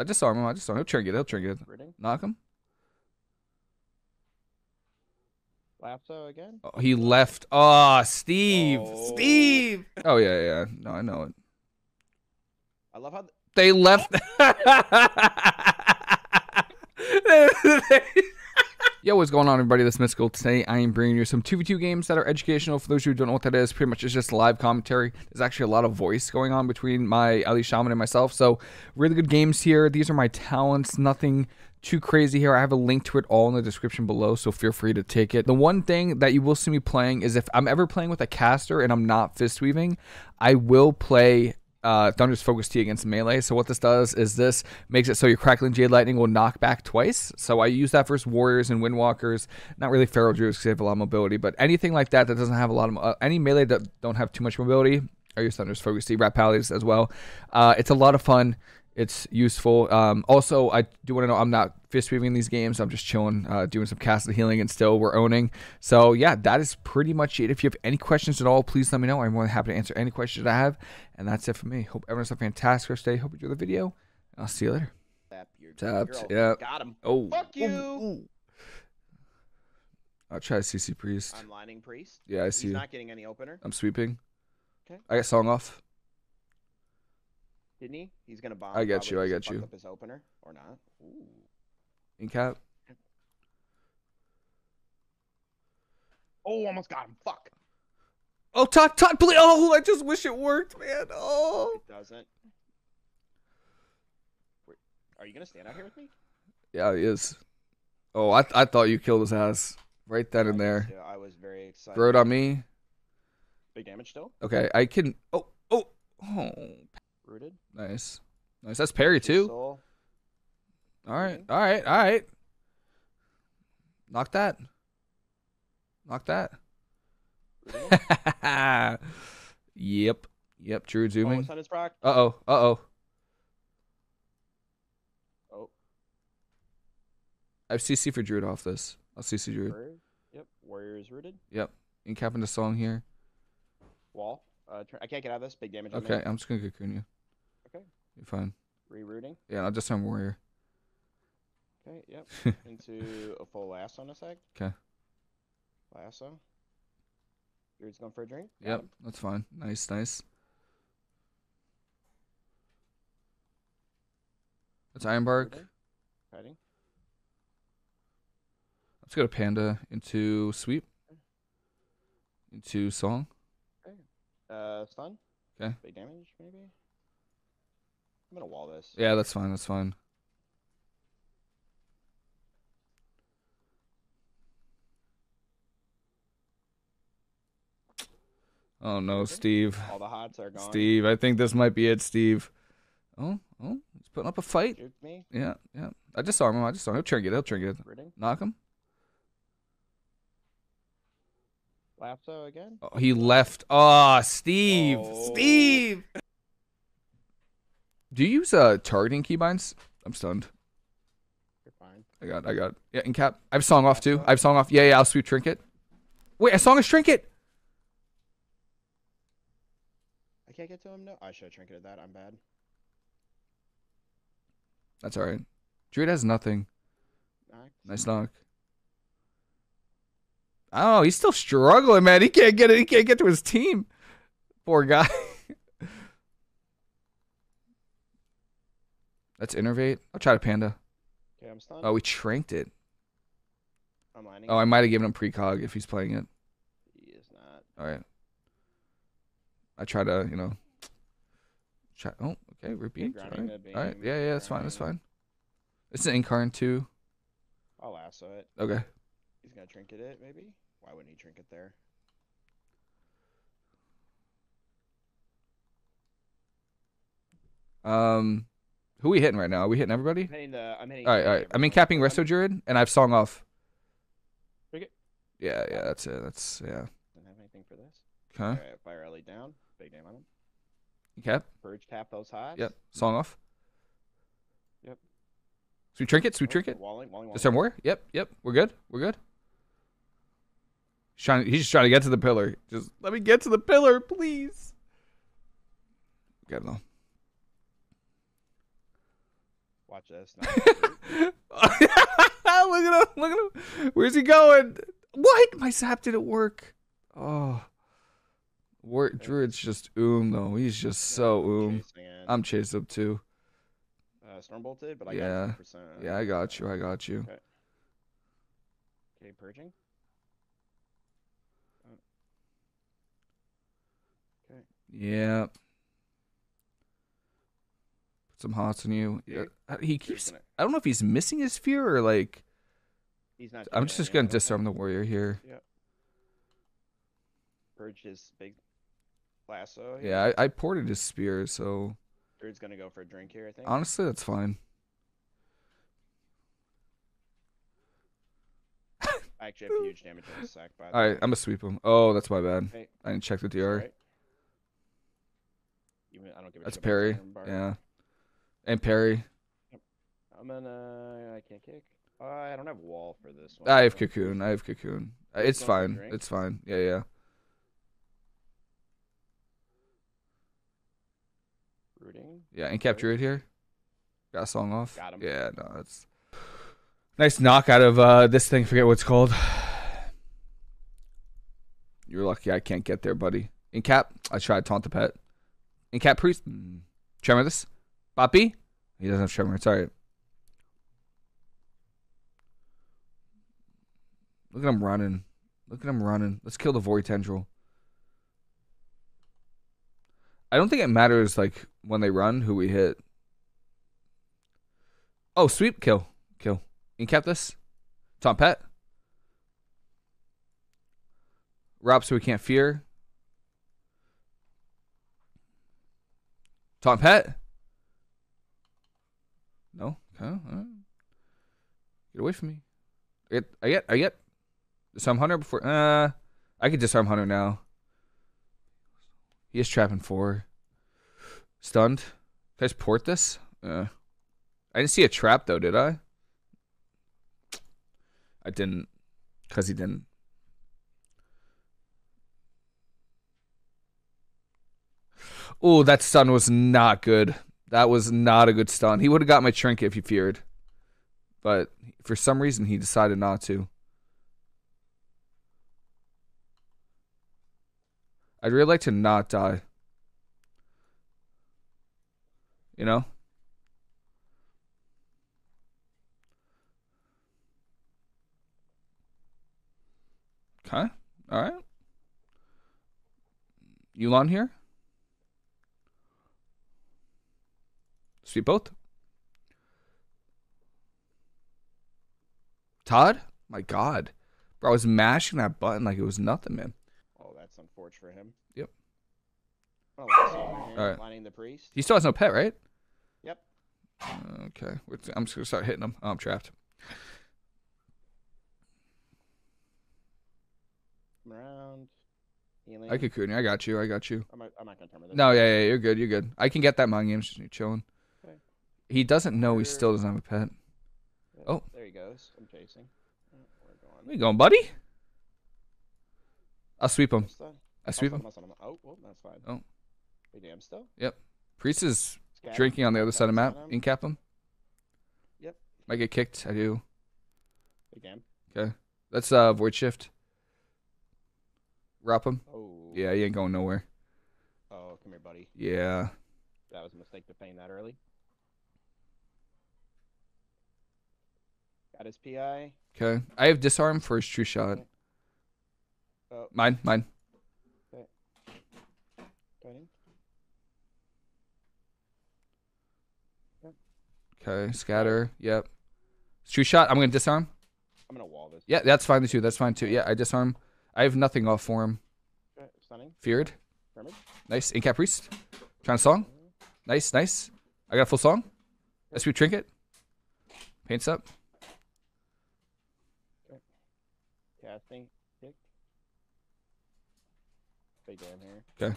I disarm him. I disarm him. He'll trinket. He'll trinket. Knock him. Lapso again. Oh, he left. Oh, Steve. Oh. Steve. Oh yeah, yeah. No, I know it. I love how. th- They left. Yo, what's going on, everybody? This is Mysticall. Today, I am bringing you some 2v2 games that are educational. For those who don't know what that is, pretty much it's just live commentary. There's actually a lot of voice going on between my Ele Shaman and myself. So, really good games here. These are my talents. Nothing too crazy here. I have a link to it all in the description below, so feel free to take it. The one thing that you will see me playing is if I'm ever playing with a caster and I'm not fist weaving, I will play uh, Thunder's Focus Tea against melee. So what this does is this makes it so your Crackling Jade Lightning will knock back twice. So I use that versus Warriors and Windwalkers. Not really Feral Druids because they have a lot of mobility, but anything like that that doesn't have a lot of uh, any melee that don't have too much mobility. I use Thunder's Focus Tea, Ret Pallies as well. Uh, it's a lot of fun. It's useful. Um, also, I do want to know I'm not fist weaving these games. I'm just chilling, uh, doing some castle healing, and still we're owning. So yeah, that is pretty much it. If you have any questions at all, please let me know. I'm more than happy to answer any questions I have. And that's it for me. Hope everyone's having a fantastic rest day. Hope you enjoy the video. I'll see you later. Tap your Tapped, yeah. Got him. Oh, Fuck you. Ooh. I'll try CC Priest. I'm lining priest. Yeah, I He's see. you. not getting any opener. I'm sweeping. Okay. I got song off. Didn't he? He's gonna bomb. I get probably you, I just get you. Up his opener or not? Ooh. In cap. Oh, almost got him. Fuck. Oh, talk, talk, please. Oh, I just wish it worked, man. Oh. It doesn't. Are you gonna stand out here with me? Yeah, he is. Oh, I, I thought you killed his ass right then and I there. just- I was very excited. Throw it on me. Big damage still. Okay, I can. Oh, oh, oh. Rooted. Nice, nice. That's Perry too. Soul. All right, all right, all right. Knock that. Knock that. Yep, yep. True zooming. Uh oh, uh oh. Oh, I have CC for Druid off this. I'll CC Druid. Warrior. Yep. Warrior is rooted. Yep. In capping the song here. Wall. Uh, I can't get out of this. Big damage. on me. Okay, I'm just gonna cocoon you. Okay. You're fine. Rerouting. Yeah, I'll just on warrior. Okay. Yep. Into a full lasso in a sec. 'Kay. Lasso. Druid's going for a drink. Yep, that's fine. Nice, nice. That's Ironbark. Kiting. Let's go to Panda into Sweep. Into Song. Okay. Uh, stun. Okay. Big damage, maybe. I'm gonna wall this. Yeah, that's fine. That's fine. Oh no, Steve. All the hots are gone. Steve, I think this might be it, Steve. Oh, oh, he's putting up a fight. Shoot me. Yeah, yeah. I just saw him. I just saw him. He'll trinket. He'll trinket. Rooting. Knock him. Lapso again. Oh, he left. Oh, Steve. Oh. Steve. Do you use uh targeting keybinds? I'm stunned. You're fine. I got, I got. Yeah, in cap. I have song off too. I have song off. Yeah, yeah. I'll sweep trinket. Wait, I song is trinket. I can't get to him. No, I should have trinketed that. I'm bad. That's all right. Druid has nothing. Knocked. Nice knock. Oh, he's still struggling, man. He can't get it. He can't get to his team. Poor guy. That's innervate. I'll try to panda. Okay, I'm stunned. Oh, we tranked it. I'm lining. Oh, I might have given him precog if he's playing it. He is not. All right. I try to, you know. Try. Oh, okay. Repeat. All grounding right. the All right. Yeah, yeah. That's fine. That's fine. It's an incarn too. I'll lasso it. Okay. He's gonna trinket it, maybe. Why wouldn't he trinket there? Um, who we hitting right now? Are we hitting everybody? I'm hitting the. I'm hitting. All right, all right. I'm capping Resto Druid, and I have Song off. Yeah, yeah, that's it. That's yeah. Don't have anything for this. Okay. Alright, fire uh, Ellie down. Big name on him. Cap. Purge tap those hots. Yep. Song off. Yep. Sweet trinket. Sweet Oh, trinket. Walling, walling, walling. Disarm warrior. Yep. Yep. We're good. We're good. He's trying. He's just trying to get to the pillar. Just let me get to the pillar, please. Get it all. Watch this. Look at him! Look at him! Where's he going? What? My sap didn't work. Oh. War- Druid's just oom though. He's just so oom. I'm chased up too. uh, storm bolted, but I Yeah. got 100%. Yeah, I got you. I got you. Okay, purging. Okay. Yeah. Some hots on you. Yeah. Uh, He keeps. gonna- I don't know if he's missing his fear or like. He's not. I'm just gonna disarm the warrior here. Purge his big lasso. here. Yeah, I, I ported his spear, so Druid's gonna go for a drink here. I think. honestly, that's fine. I actually have huge damage on the sack. By the All right, way. I'm gonna sweep him. Oh, that's my bad. Hey, I didn't check the DR. alright. Even I don't give a That's Perry. Yeah, and Perry. I'm gonna. I can't kick. Uh, I don't have wall for this one. I have cocoon. I have cocoon. Uh, It's going for a fine. drink? It's fine. Yeah, yeah. Rooting. Yeah, and cap druid here. Got a song off. Got him. Yeah, no, that's nice knock out of uh, this thing. Forget what it's called. You're lucky I can't get there, buddy. In cap, I tried taunt the pet. In cap priest, mm. tremor this. Boppy, he doesn't have tremor. It's alright. Look at him running. Look at him running. Let's kill the void tendril. I don't think it matters like when they run who we hit. Oh, sweep, kill, kill. Incap this. Tom Pet. Rob, so we can't fear. Tom Pet. No. Okay. right. Get away from me. I get. I get. I get. Disarm Hunter before. Uh, I could disarm Hunter now. He is trapping four. Stunned. Can I just port this? Uh, I didn't see a trap though, did I? I didn't, cause he didn't. Oh, that stun was not good. That was not a good stun. He would have got my trinket if he feared, but for some reason he decided not to. I'd really like to not die. You know? Okay. All right. Yu'lon here. Sweep both. Todd? My God. Bro, I was mashing that button like it was nothing, man. Oh, that's unfortunate for him. Yep. Oh, Alright. Lining the priest. He still has no pet, right? Yep. Okay. I'm just going to start hitting him. Oh, I'm trapped. Come around. Healing. I could coon you. I got you. I got you. I'm not, I'm not gonna turn this. No, yeah, yeah, you're good. You're good. I can get that mind game. Just chilling. Okay. He doesn't know he still doesn't have a pet. Oh. There he goes. I'm chasing. We're. Where you going, buddy? I'll sweep him. I sweep him. stun him, I'll stun him. Oh, well, that's fine. Oh. Wait, damn, still? Yep. Priest is drinking on the other side of the map. Him. Incap him. Yep. Might get kicked. I do. Wait, damn. That's uh void shift. Wrap him. Oh. Yeah, he ain't going nowhere. Oh, come here, buddy. Yeah. That was a mistake to feign that early. Got his PI. Okay. I have disarm for his true shot. Oh, Mine, mine. fighting. Okay. Scatter. Yep. True shot. I'm gonna disarm. I'm gonna wall this. Yeah, that's fine too. That's fine too. Yeah, I disarm. I have nothing off for him. Okay, Stunning. Feared. Pyramid. Nice. Incap priest. Trying song. Mm-hmm. Nice, nice. I got a full song. SP trinket. Paints up. Casting. Kick. Big damn here.